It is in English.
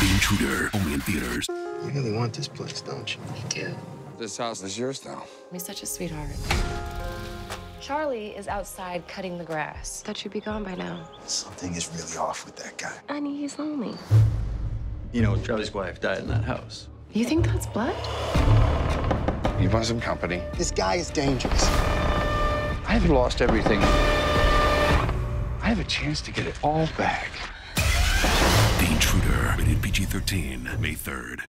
The Intruder, only in theaters. You really want this place, don't you? I do. This house is yours now. He's such a sweetheart. Charlie is outside cutting the grass. That should be gone by now. Something is really off with that guy. Honey, he's lonely. You know, Charlie's wife died in that house. You think that's blood? You want some company? This guy is dangerous. I've lost everything. I have a chance to get it all back. The Intruder, rated PG 13, May 3rd.